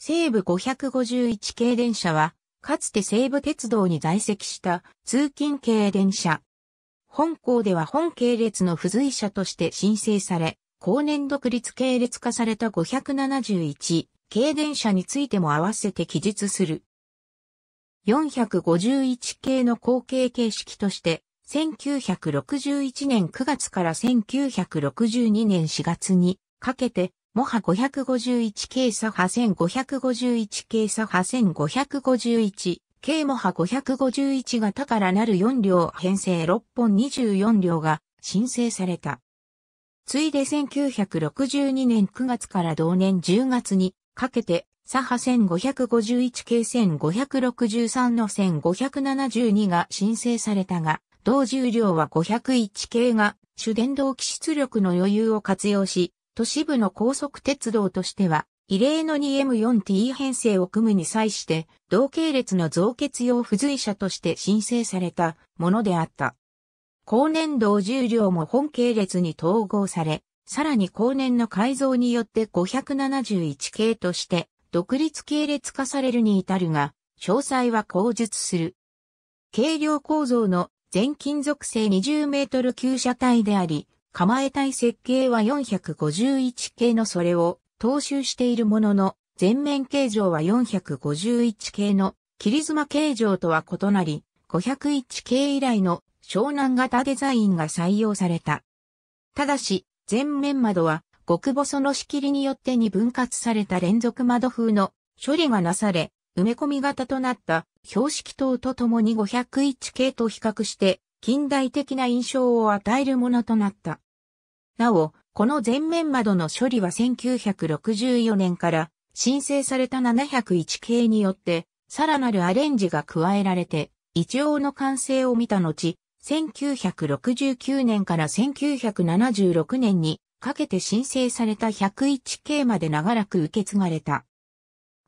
西武551系電車は、かつて西武鉄道に在籍した通勤系電車。本校では本系列の付随車として申請され、後年独立系列化された571系電車についても合わせて記述する。451系の後継形式として、1961年9月から1962年4月にかけてモハ551系差波1551系差波1551系モハ551型からなる4両編成6本24両が申請された。ついで1962年9月から同年10月にかけて、サハ1551系1563の1572が申請されたが、同重量は501系が主電動機出力の余裕を活用し、都市部の高速鉄道としては、異例の 2M4T 編成を組むに際して、同系列の増結用付随車として申請されたものであった。高年同重量も本系列に統合され、さらに後年の改造によって571系として独立系列化されるに至るが、詳細は口述する。軽量構造の全金属製20メートル級車体であり、構え体設計は451系のそれを踏襲しているものの、全面形状は451系の切り妻形状とは異なり、501系以来の湘南型デザインが採用された。ただし、全面窓は極細の仕切りによってに分割された連続窓風の処理がなされ、埋め込み型となった標識灯とともに501系と比較して近代的な印象を与えるものとなった。なお、この全面窓の処理は1964年から申請された701系によってさらなるアレンジが加えられて一応の完成を見た後、1969年から1976年にかけて申請された101系まで長らく受け継がれた。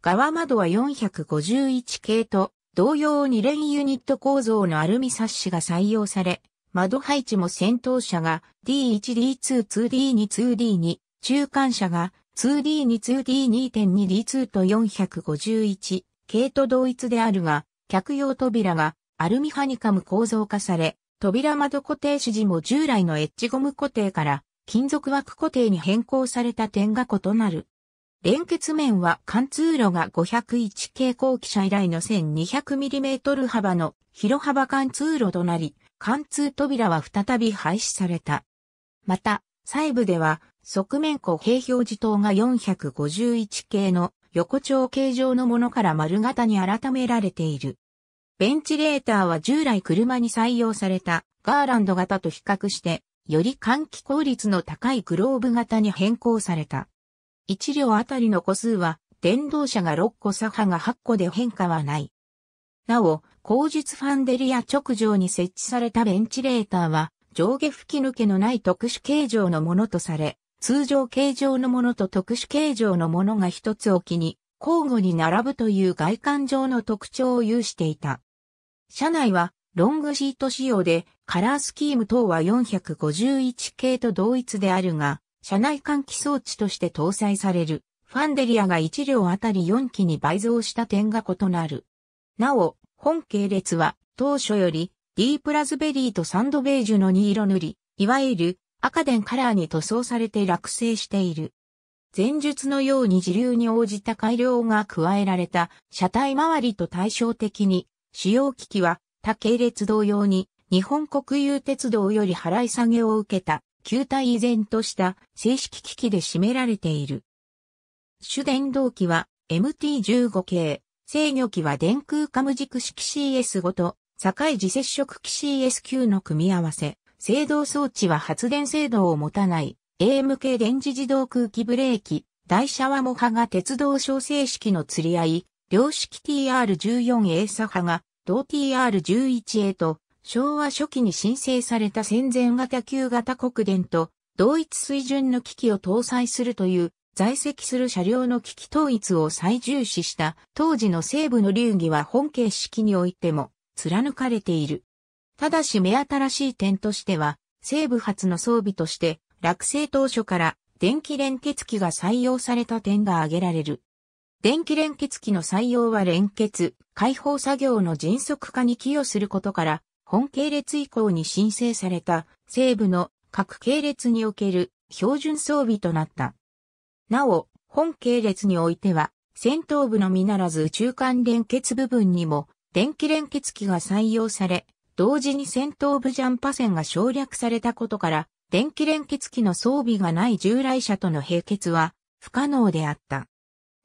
側窓は451系と同様に連ユニット構造のアルミサッシが採用され、窓配置も先頭車が D1、D2、2D2、2D2、中間車が 2D2、2D2.2、D2 と451系と同一であるが、客用扉がアルミハニカム構造化され、扉窓固定指示も従来のエッジゴム固定から金属枠固定に変更された点が異なる。連結面は貫通路が501系後期車以来の 1200mm 幅の広幅貫通路となり、貫通扉は再び廃止された。また、細部では、側面庫平表示灯が451系の横丁形状のものから丸型に改められている。ベンチレーターは従来車に採用されたガーランド型と比較して、より換気効率の高いグローブ型に変更された。1両あたりの個数は、電動車が6個左派が8個で変化はない。なお、後述ファンデリア直上に設置されたベンチレーターは上下吹き抜けのない特殊形状のものとされ、通常形状のものと特殊形状のものが一つ置きに交互に並ぶという外観上の特徴を有していた。車内はロングシート仕様でカラースキーム等は451系と同一であるが、車内換気装置として搭載されるファンデリアが1両あたり4機に倍増した点が異なる。なお、本系列は当初よりディープラズベリーとサンドベージュの2色塗り、いわゆる赤電カラーに塗装されて落成している。前述のように時流に応じた改良が加えられた車体周りと対照的に、主要機器は他系列同様に日本国有鉄道より払い下げを受けた球体依然とした正式機器で占められている。主電動機は MT15 系、制御機は電空カム軸式 CS5 と、境自接触機 CS9 の組み合わせ。制動装置は発電制動を持たない。AM 系電磁自動空気ブレーキ。台車はモハが鉄道小整式の釣り合い。両式 TR14A 左派が同 TR11A と昭和初期に申請された戦前型旧型国電と同一水準の機器を搭載するという在籍する車両の機器統一を最重視した当時の西部の流儀は本形式においても貫かれている。ただし目新しい点としては、西部発の装備として落成当初から電気連結機が採用された点が挙げられる。電気連結機の採用は連結、開放作業の迅速化に寄与することから、本系列以降に申請された西部の各系列における標準装備となった。なお、本系列においては、先頭部のみならず中間連結部分にも電気連結機が採用され、同時に先頭部ジャンパ線が省略されたことから、電気連結機の装備がない従来車との並結は不可能であった。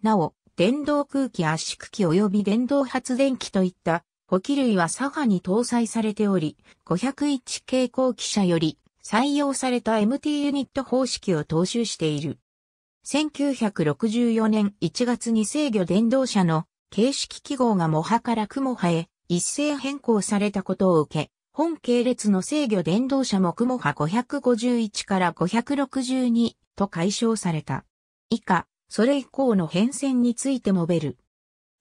なお、電動空気圧縮機及び電動発電機といった補機類は左派に搭載されており、501系後期車より採用された MT ユニット方式を踏襲している。1964年1月に制御電動車の形式記号がモハからクモハへ一斉変更されたことを受け、本系列の制御電動車もクモハ551から562と解消された。以下、それ以降の変遷について述べる。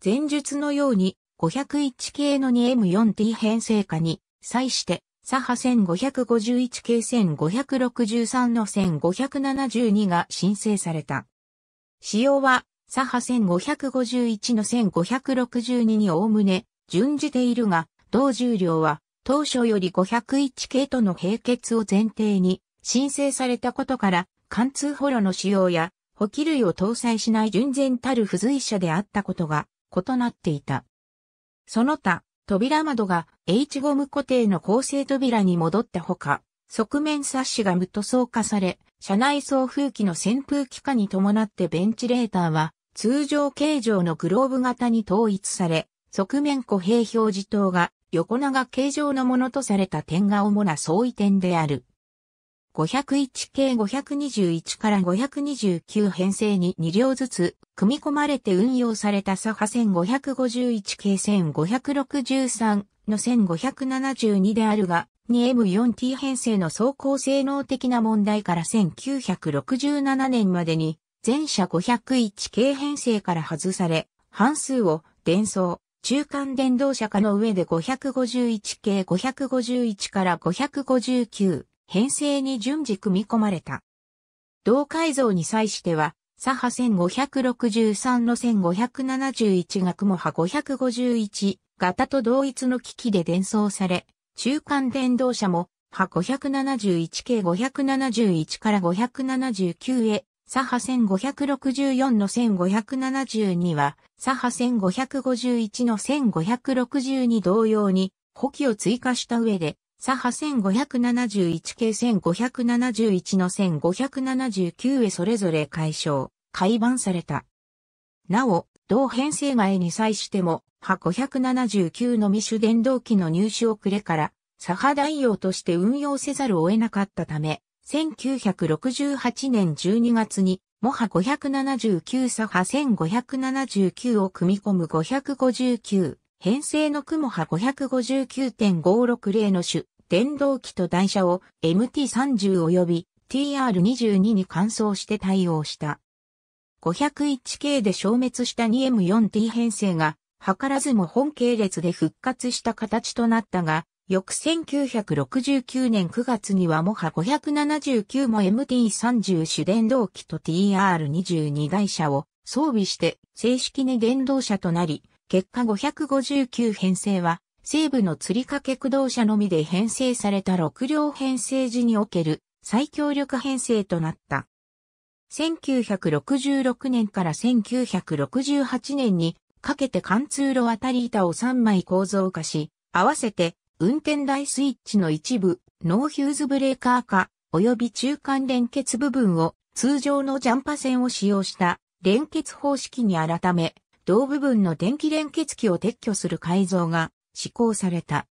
前述のように501系の 2M4T 編成化に際して左派1551系1563の1572が申請された。使用は左派1551の1562におおむね準じているが、同重量は当初より501系との並結を前提に申請されたことから貫通補路の使用や補機類を搭載しない純然たる付随車であったことが異なっていた。その他、扉窓が H ゴム固定の構成扉に戻ったほか、側面サッシが無塗装化され、車内送風機の扇風機化に伴ってベンチレーターは通常形状のグローブ型に統一され、側面固平表示灯が横長形状のものとされた点が主な相違点である。501系521から529編成に2両ずつ組み込まれて運用された左派1551系1563の1572であるが、2M4T 編成の走行性能的な問題から1967年までに全車501系編成から外され、半数を電装、中間電動車化の上で551系551から559編成に順次組み込まれた。同改造に際しては、左派1563の1571が雲波551型と同一の機器で伝送され、中間電動車も波571系571から579へ、左派1564の1572は、左派1551の1562同様に補機を追加した上で、左派1571系1571の1579へそれぞれ解消、改版された。なお、同編成外に際しても、派579の未種電動機の入手遅れから、左派代用として運用せざるを得なかったため、1968年12月に、モハ579左派1579を組み込む559編成の雲波559.560の種、電動機と台車を MT30 及び TR22 に換装して対応した。501系で消滅した 2M4T 編成が、図らずも本系列で復活した形となったが、翌1969年9月にはモハ579も MT30 主電動機と TR22 台車を装備して正式に電動車となり、結果559編成は、西武の釣り掛け駆動車のみで編成された6両編成時における最強力編成となった。1966年から1968年にかけて貫通路渡り板を3枚構造化し、合わせて運転台スイッチの一部、ノーヒューズブレーカー化、及び中間連結部分を通常のジャンパ線を使用した連結方式に改め、同部分の電気連結機を撤去する改造が施行された。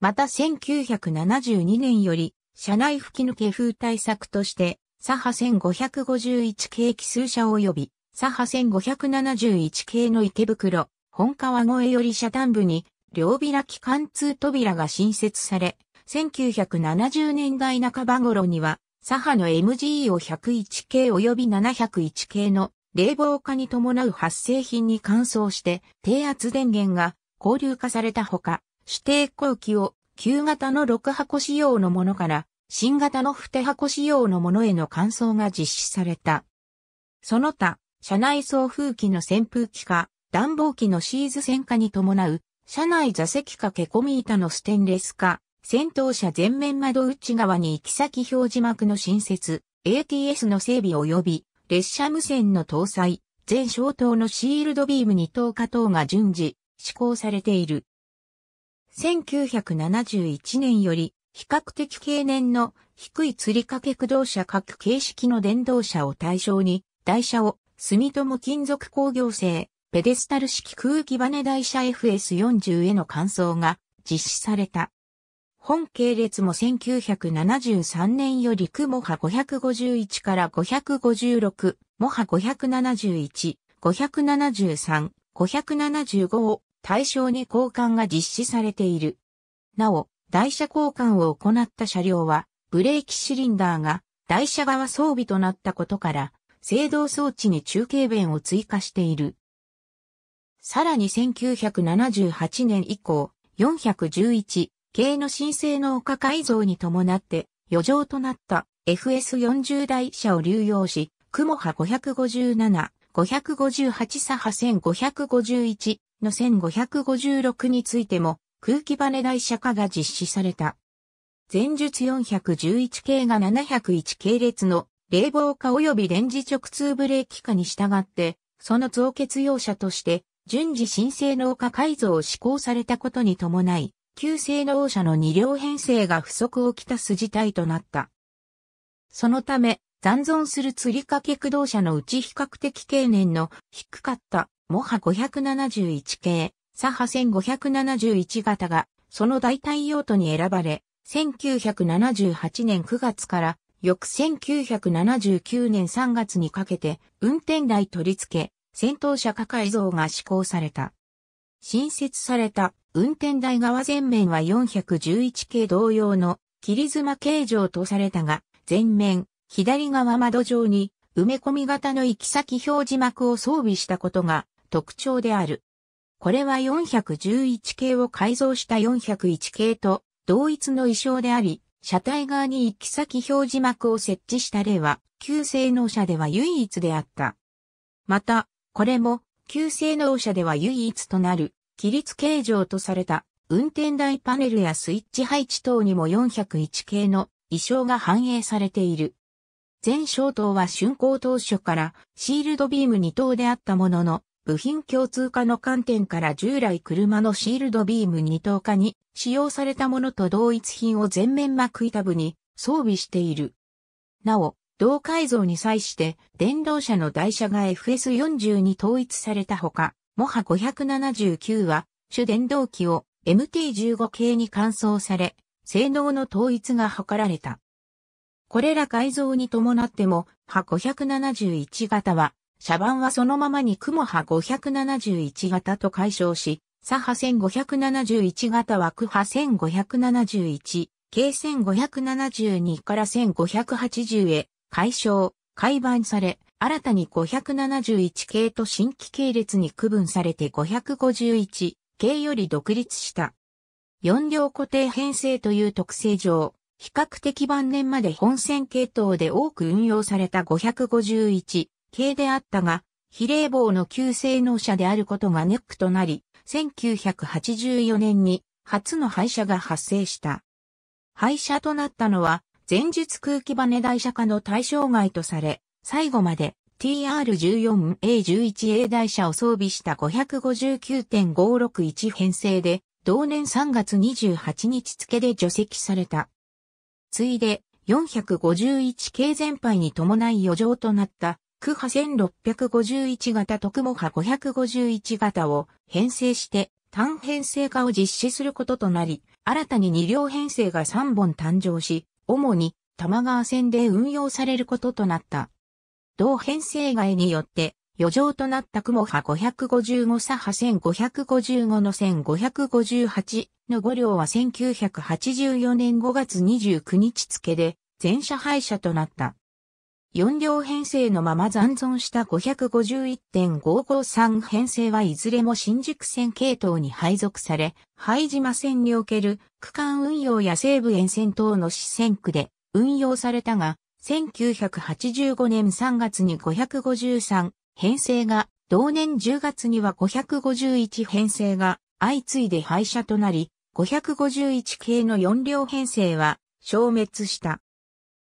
また1972年より車内吹き抜け風対策として左派1551系奇数車及び左派1571系の池袋、本川越より車端部に両開き貫通扉が新設され、1970年代半ば頃には左派の MGE を101系及び701系の冷房化に伴う発生品に乾燥して低圧電源が交流化されたほか、指定後期を旧型の6箱仕様のものから新型の2箱仕様のものへの乾燥が実施された。その他、車内送風機の扇風機か、暖房機のシーズ線化に伴う、車内座席かけ込み板のステンレス化、先頭車前面窓内側に行き先表示幕の新設、ATS の整備及び、列車無線の搭載、全消灯のシールドビーム2等化等が順次、施行されている。1971年より、比較的経年の低い吊り掛け駆動車各形式の電動車を対象に、台車を住友金属工業製、ペデスタル式空気バネ台車 FS40 への換装が実施された。本系列も1973年よりクモハ551から556、モハ571、573、575を対象に交換が実施されている。なお、台車交換を行った車両は、ブレーキシリンダーが台車側装備となったことから、制動装置に中継弁を追加している。さらに1978年以降、411系の新性能化改造に伴って余剰となった FS40 台車を流用し、雲波557、558差波1551の1556についても空気バネ台車化が実施された。前述411系が701系列の冷房化及び電磁直通ブレーキ化に従って、その増結用車として順次新性能化改造を施行されたことに伴い、旧性能車の2両編成が不足をきたす事態となった。そのため、残存する釣り掛け駆動車のうち比較的経年の低かったモハ571系、サハ1571型が、その代替用途に選ばれ、1978年9月から翌1979年3月にかけて運転台取り付け、戦闘車化改造が施行された。新設された運転台側前面は411系同様の切妻形状とされたが、前面、左側窓上に埋め込み型の行き先表示幕を装備したことが特徴である。これは411系を改造した401系と同一の衣装であり、車体側に行き先表示幕を設置した例は、旧性能車では唯一であった。また、これも、旧性能車では唯一となる、起立形状とされた、運転台パネルやスイッチ配置等にも401系の衣装が反映されている。全消灯は竣工当初からシールドビーム2等であったものの、部品共通化の観点から従来車のシールドビーム2等化に使用されたものと同一品を全面膜板部に装備している。なお、同改造に際して電動車の台車が FS40 に統一されたほか、モハ579は主電動機を MT15 系に換装され、性能の統一が図られた。これら改造に伴っても、ハ571型は車番はそのままに雲波571型と解消し、左波1571型は区波1571、計1572から1580へ解消、改版され、新たに571系と新規系列に区分されて551系より独立した。4両固定編成という特性上、比較的晩年まで本線系統で多く運用された551系であったが、比例棒の旧性能車であることがネックとなり、1984年に初の廃車が発生した。廃車となったのは、前述空気バネ台車化の対象外とされ、最後まで TR14A11A 台車を装備した559.561編成で、同年3月28日付で除籍された。ついで、451系全廃に伴い余剰となった区波1651型特模波551型を編成して単編成化を実施することとなり、新たに2両編成が3本誕生し、主に玉川線で運用されることとなった。同編成外によって余剰となった雲波555差波1555の1558の5両は1984年5月29日付で全車廃車となった。4両編成のまま残存した551.553編成はいずれも新宿線系統に配属され、灰島線における区間運用や西武沿線等の支線区で運用されたが、1985年3月に553編成が、同年10月には551編成が相次いで廃車となり、551系の4両編成は消滅した。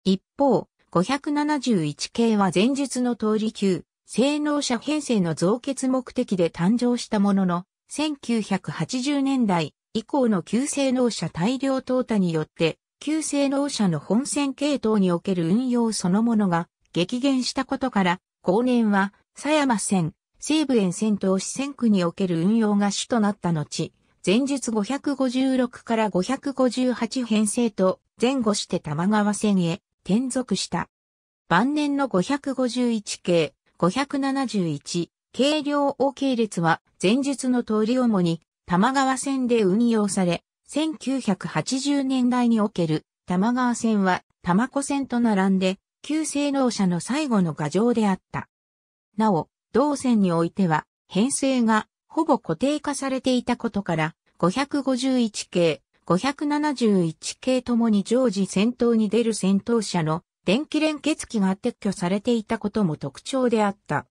一方、571系は前述の通り旧、性能車編成の増結目的で誕生したものの、1980年代以降の旧性能車大量淘汰によって、旧性能車の本線系統における運用そのものが激減したことから、後年は、狭山線、西武沿線と四線区における運用が主となった後、前述556から558編成と前後して玉川線へ転属した。晩年の551系、571軽量 O 系列は前述の通り主に玉川線で運用され、1980年代における玉川線は玉子線と並んで旧性能車の最後の画像であった。なお、同線においては編成がほぼ固定化されていたことから、551系、571系ともに常時戦闘に出る戦闘車の電気連結機が撤去されていたことも特徴であった。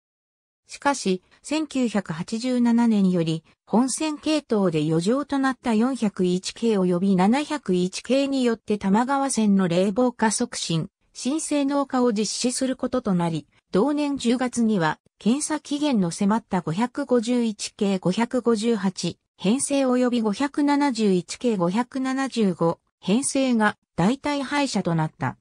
しかし、1987年より本線系統で余剰となった401系及び701系によって玉川線の冷房化促進、新性能化を実施することとなり、同年10月には検査期限の迫った551系558編成及び571系575編成が代替廃車となった。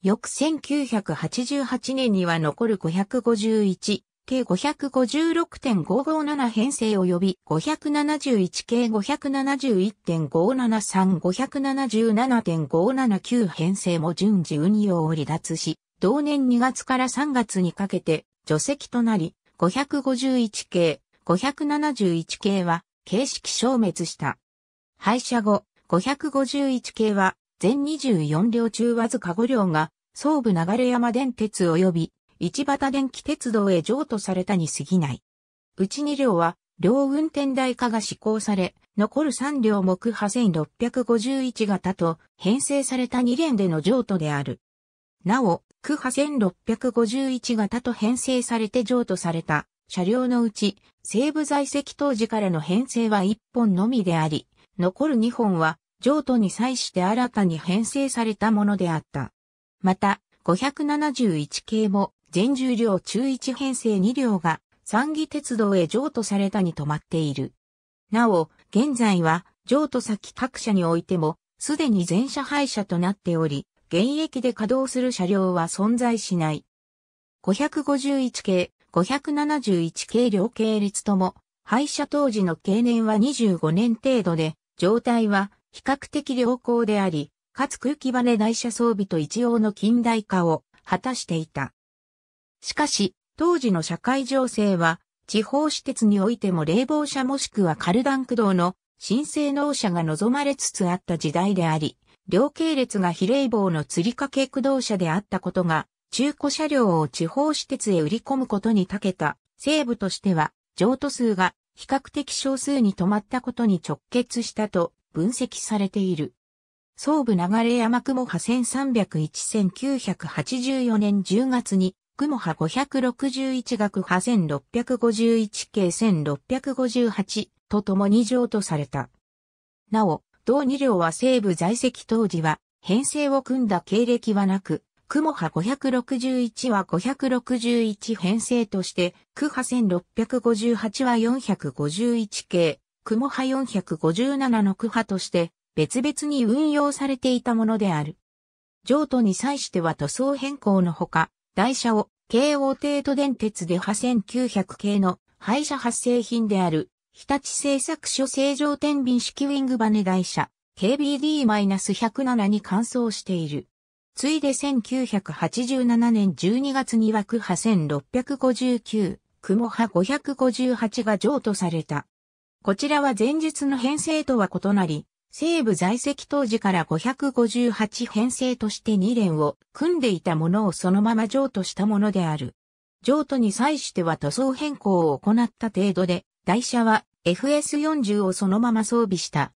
翌1988年には残る551計556.557編成及び571系571.573、577.579編成も順次運用を離脱し、同年2月から3月にかけて除籍となり、551系、571系は形式消滅した。廃車後、551系は全24両中わずか5両が総武流山電鉄及び市畑電気鉄道へ譲渡されたに過ぎない。うち2両は、両運転台化が施行され、残る3両木破1651型と編成された2連での譲渡である。なお、区破1651型と編成されて譲渡された車両のうち、西部在籍当時からの編成は1本のみであり、残る2本は譲渡に際して新たに編成されたものであった。また、571系も全重量中1編成2両が三義鉄道へ譲渡されたに止まっている。なお、現在は譲渡先各社においてもすでに全車廃車となっており、現役で稼働する車両は存在しない。551系、571系両系列とも、廃車当時の経年は25年程度で、状態は比較的良好であり、かつ空気バネ台車装備と一応の近代化を果たしていた。しかし、当時の社会情勢は、地方私鉄においても冷房車もしくはカルダン駆動の新性能車が望まれつつあった時代であり、両系列が非冷房の吊り掛け駆動車であったことが、中古車両を地方私鉄へ売り込むことに長けた、西部としては、譲渡数が比較的少数に止まったことに直結したと分析されている。総武流れ山雲派1301 1984年10月に雲波561学波1651系1658と共に譲渡された。なお、同2両は西部在籍当時は編成を組んだ経歴はなく、雲波561は561編成として、区波1658は451系、雲波457の区波として別々に運用されていたものである。譲渡に際しては塗装変更のほか、台車を京王帝都電鉄で8900系の廃車発生品である日立製作所正常天秤式ウィングバネ台車 KBD-107 に換装している。ついで1987年12月に枠破1659、雲波558が譲渡された。こちらは前日の編成とは異なり、西部在籍当時から558編成として2連を組んでいたものをそのまま譲渡したものである。譲渡に際しては塗装変更を行った程度で、台車は FS40 をそのまま装備した。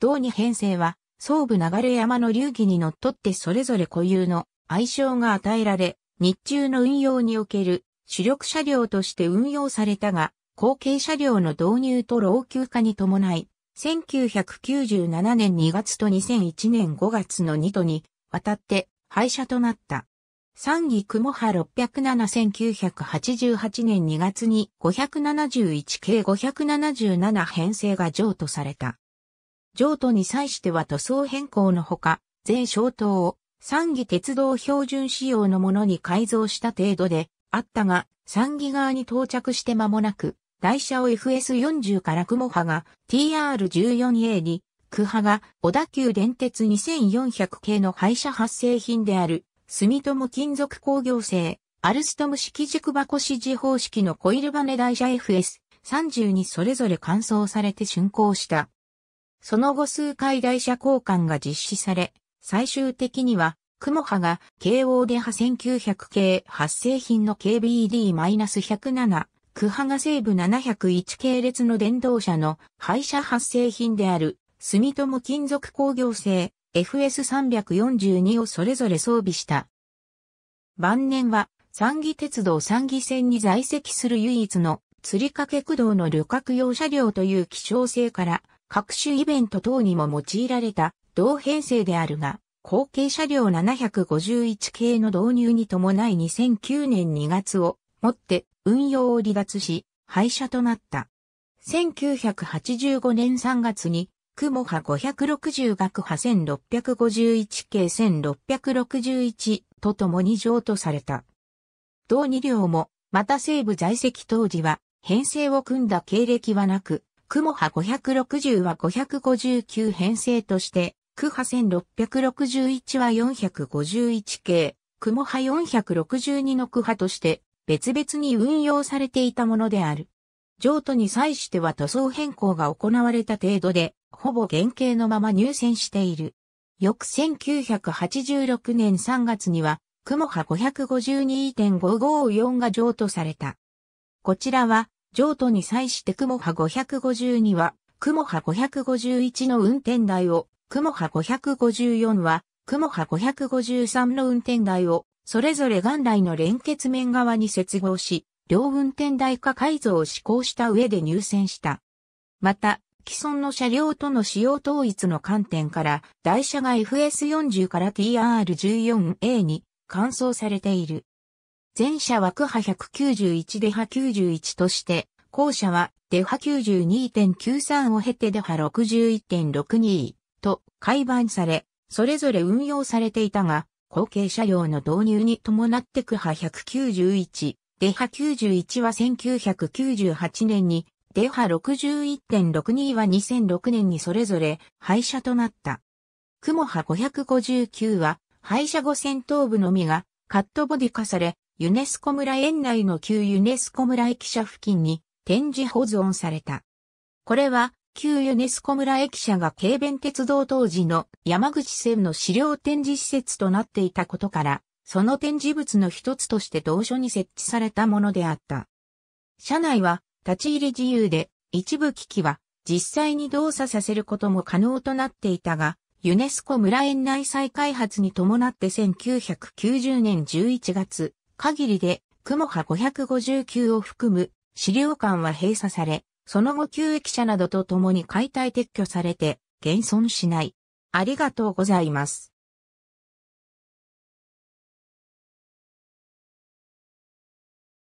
同2編成は、総部流山の流儀にのっとってそれぞれ固有の愛称が与えられ、日中の運用における主力車両として運用されたが、後継車両の導入と老朽化に伴い、1997年2月と2001年5月の2度にわたって廃車となった。三義雲波607 1988年2月に571系577編成が譲渡された。譲渡に際しては塗装変更のほか、全消灯を三義鉄道標準仕様のものに改造した程度であったが、三義側に到着して間もなく、台車を FS40 から雲波が TR14A に、区波が小田急電鉄2400系の廃車発生品である、住友金属工業製、アルストム式軸箱指示方式のコイルバネ台車 FS30 にそれぞれ換装されて竣工した。その後数回台車交換が実施され、最終的には、雲波が京王で派1900系発生品の KBD-107、区波が西部701系列の電動車の廃車発生品である、住友金属工業製 FS342 をそれぞれ装備した。晩年は、三義鉄道三義線に在籍する唯一の釣り掛け駆動の旅客用車両という希少性から、各種イベント等にも用いられた同編成であるが、後継車両751系の導入に伴い2009年2月をもって運用を離脱し、廃車となった。1985年3月に、雲波560学波1651系1661と共に譲渡された。同2両も、また西部在籍当時は、編成を組んだ経歴はなく、雲波560は559編成として、区波1661は451系、雲波462の区波として別々に運用されていたものである。譲渡に際しては塗装変更が行われた程度で、ほぼ原型のまま入選している。翌1986年3月には、雲波552.554が譲渡された。こちらは、譲渡に際して雲波552は、雲波551の運転台を、雲波554は、雲波553の運転台を、それぞれ元来の連結面側に接合し、両運転台化改造を施行した上で入線した。また、既存の車両との使用統一の観点から、台車が FS40 から TR14A に換装されている。前車枠波191で波91として、後者はデ波92.93を経てデ波61.62と改版され、それぞれ運用されていたが、後継車両の導入に伴って区波191、デ波91は1998年に、デ波61.62は2006年にそれぞれ廃車となった。雲波559は廃車後先頭部のみがカットボディ化され、ユネスコ村園内の旧ユネスコ村駅舎付近に展示保存された。これは、旧ユネスコ村駅舎が軽便鉄道当時の山口線の資料展示施設となっていたことから、その展示物の一つとして同所に設置されたものであった。車内は立ち入り自由で、一部機器は実際に動作させることも可能となっていたが、ユネスコ村園内再開発に伴って1990年11月、限りで、雲波559を含む資料館は閉鎖され、その後旧駅舎などと共に解体撤去されて、現存しない。ありがとうございます。